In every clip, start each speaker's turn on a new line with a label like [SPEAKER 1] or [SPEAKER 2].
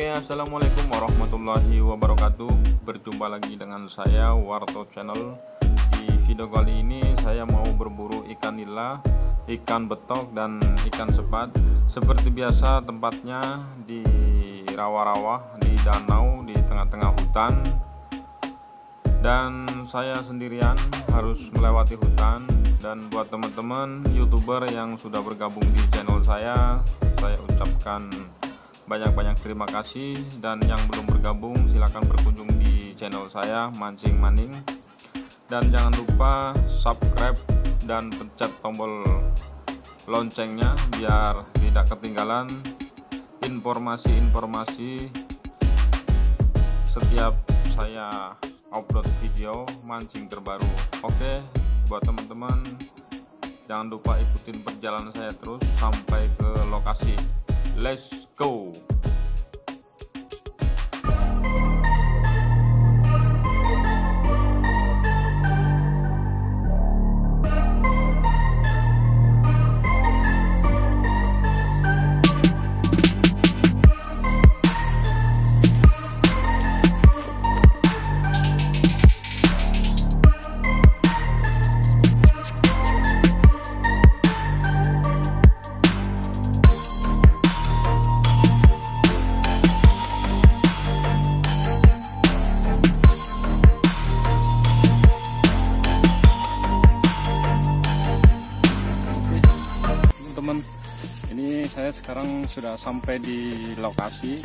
[SPEAKER 1] Assalamualaikum warahmatullahi wabarakatuh. Berjumpa lagi dengan saya Warto Channel. Di video kali ini saya mau berburu ikan nila Ikan betok dan ikan sepat. Seperti biasa tempatnya di rawa-rawa Di danau di tengah-tengah hutan. Dan saya sendirian harus melewati hutan. Dan buat teman-teman youtuber yang sudah bergabung di channel saya Saya ucapkan banyak-banyak terima kasih. Dan yang belum bergabung silahkan berkunjung di channel saya mancing maning. Dan jangan lupa subscribe dan pencet tombol loncengnya biar tidak ketinggalan informasi-informasi setiap saya upload video mancing terbaru. Oke buat teman-teman jangan lupa ikutin perjalanan saya terus sampai ke lokasi let's go sekarang sudah sampai di lokasi.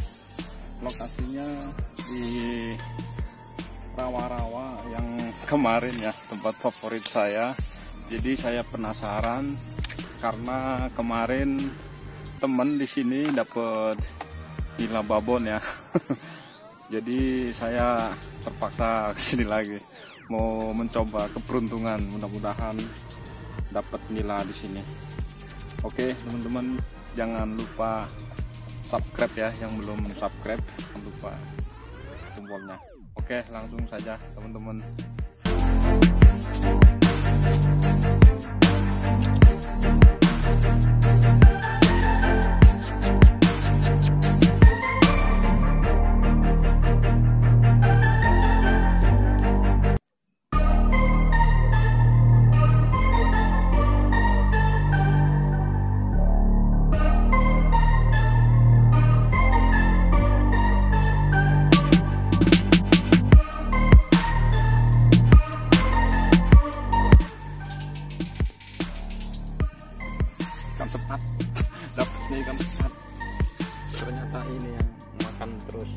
[SPEAKER 1] Lokasinya di rawa-rawa yang kemarin ya tempat favorit saya. Jadi saya penasaran karena kemarin temen di sini dapat nila babon ya. Jadi saya terpaksa ke sini lagi. Mau mencoba keberuntungan mudah-mudahan dapat nila di sini. Oke teman-teman jangan lupa subscribe ya yang belum subscribe jangan lupa tombolnya. Oke langsung saja teman-teman. Ikan sepat dapatnya ikan sepat ternyata ini yang makan terus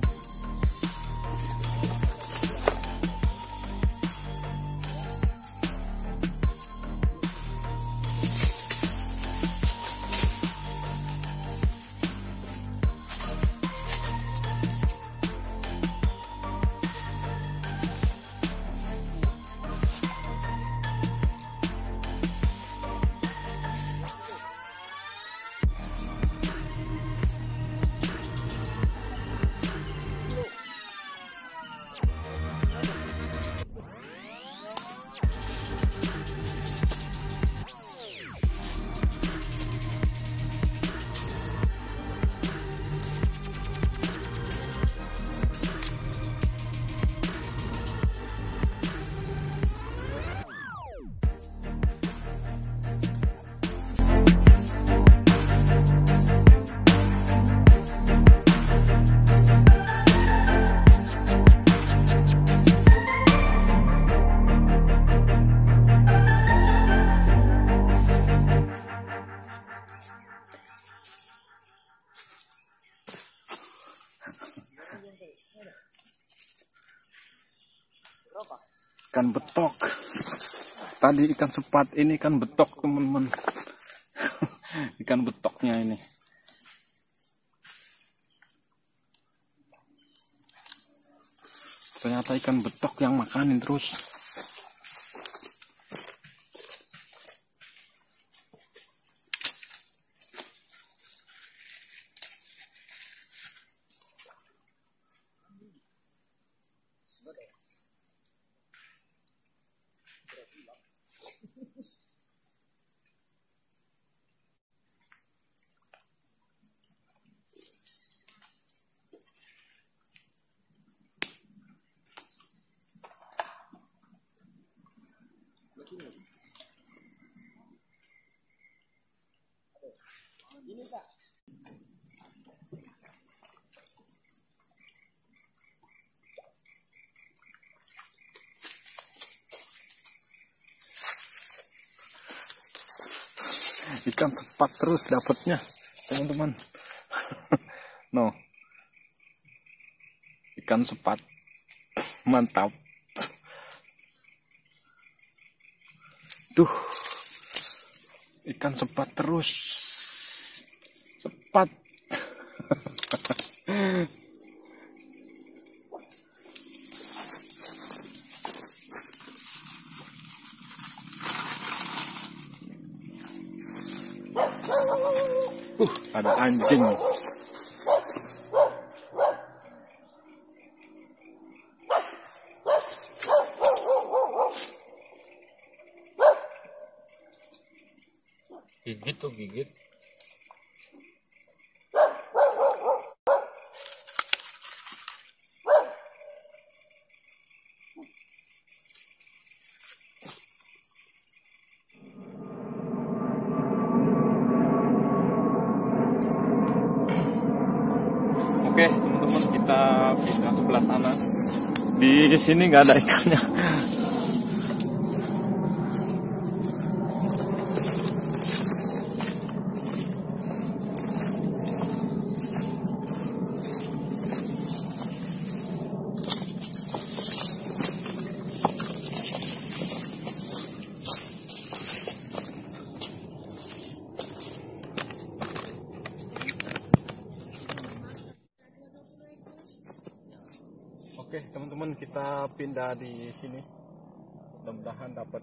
[SPEAKER 1] ikan betok. Tadi ikan sepat ini ikan betok teman-teman. Ikan betoknya ini. Ternyata ikan betok yang makanin terus
[SPEAKER 2] ikan sepat terus dapatnya teman-teman. No. Ikan sepat. Mantap. Duh. Ikan sepat terus. Sepat Uh, ada anjing. Gigit tuh gigit. Oke, teman-teman kita pindah sebelah sana. Di sini nggak ada ikannya. Oke, teman-teman kita pindah di sini. Mudah-mudahan dapat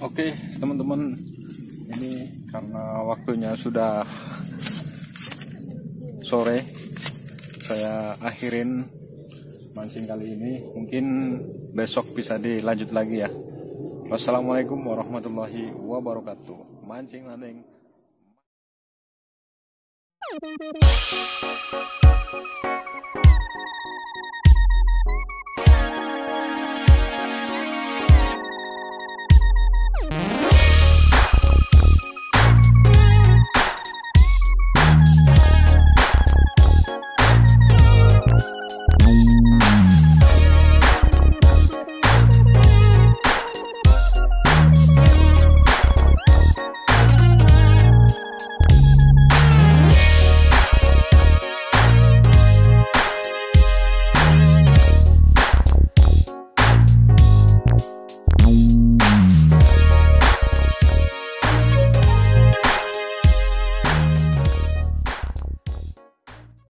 [SPEAKER 2] Oke, teman-teman. Ini karena waktunya sudah sore, saya akhirin mancing kali ini. Mungkin besok bisa dilanjut lagi ya. Wassalamualaikum warahmatullahi wabarakatuh. Mancing landing.